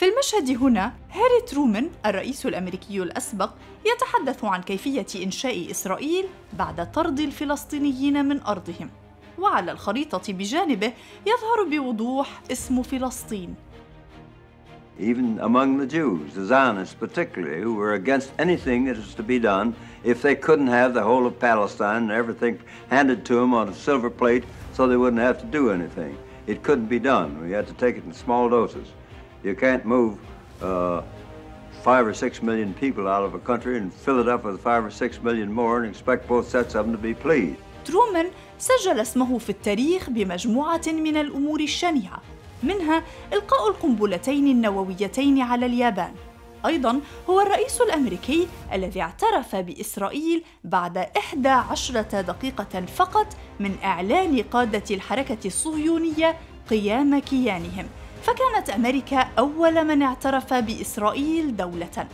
في المشهد هنا هاري ترومان الرئيس الامريكي الاسبق يتحدث عن كيفيه انشاء اسرائيل بعد طرد الفلسطينيين من ارضهم وعلى الخريطه بجانبه يظهر بوضوح اسم فلسطين even among the Jews, the Zionists particularly, who were against anything that is to be done if they couldn't have the whole of Palestine and everything handed to them on a silver plate so they wouldn't have to do anything. It couldn't be done. We had to take it in small doses. You can't move uh, five or six million people out of a country and fill it up with five or six million more and expect both sets of them to be pleased. ترومان سجل اسمه في التاريخ بمجموعة من الأمور الشنيعة منها إلقاء القنبلتين النوويتين على اليابان أيضا هو الرئيس الأمريكي الذي اعترف بإسرائيل بعد 11 دقيقة فقط من إعلان قادة الحركة الصهيونية قيام كيانهم فكانت أمريكا أول من اعترف بإسرائيل دولة.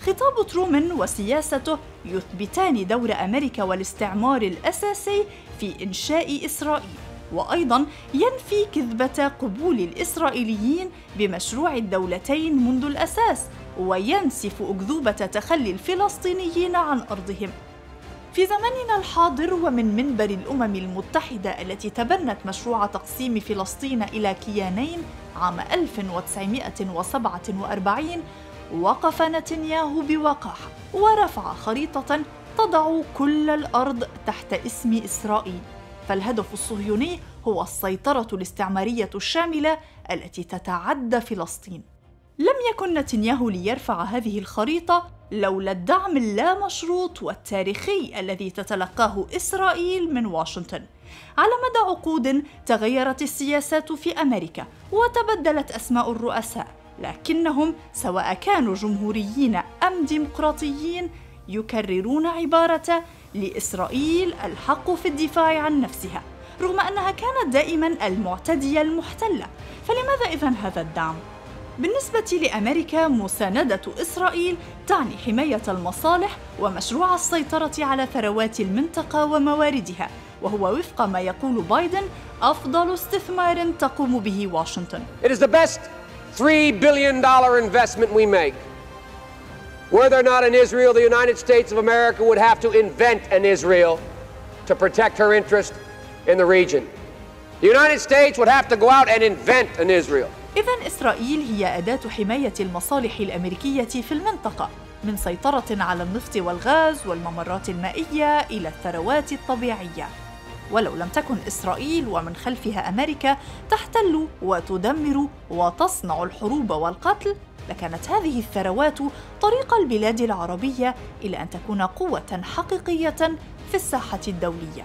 خطاب ترومان وسياسته يثبتان دور أمريكا والاستعمار الأساسي في إنشاء إسرائيل وأيضا ينفي كذبة قبول الإسرائيليين بمشروع الدولتين منذ الأساس وينسف أكذوبة تخلي الفلسطينيين عن أرضهم. في زمننا الحاضر ومن منبر الأمم المتحدة التي تبنت مشروع تقسيم فلسطين إلى كيانين عام 1947 وقف نتنياهو بوقاحة ورفع خريطة تضع كل الأرض تحت اسم إسرائيل فالهدف الصهيوني هو السيطرة الاستعمارية الشاملة التي تتعدى فلسطين. لم يكن نتنياهو ليرفع هذه الخريطة لولا الدعم اللامشروط والتاريخي الذي تتلقاه إسرائيل من واشنطن. على مدى عقود تغيرت السياسات في أمريكا وتبدلت أسماء الرؤساء، لكنهم سواء كانوا جمهوريين أم ديمقراطيين يكررون عبارة لإسرائيل الحق في الدفاع عن نفسها رغم أنها كانت دائما المعتدية المحتلة فلماذا إذا هذا الدعم؟ بالنسبة لأمريكا مساندة إسرائيل تعني حماية المصالح ومشروع السيطرة على ثروات المنطقة ومواردها وهو وفق ما يقول بايدن أفضل استثمار تقوم به واشنطن. It is the best 3 billion dollar investment we make. Were there not an Israel, the United States of America would have to invent an Israel to protect her interest in the region. The United States would have to go out and invent an Israel. إذا إسرائيل هي أداة حماية المصالح الأمريكية في المنطقة من سيطرة على النفط والغاز والممرات المائية إلى الثروات الطبيعية. ولو لم تكن إسرائيل ومن خلفها أمريكا تحتل وتدمر وتصنع الحروب والقتل لكانت هذه الثروات طريق البلاد العربية إلى أن تكون قوة حقيقية في الساحة الدولية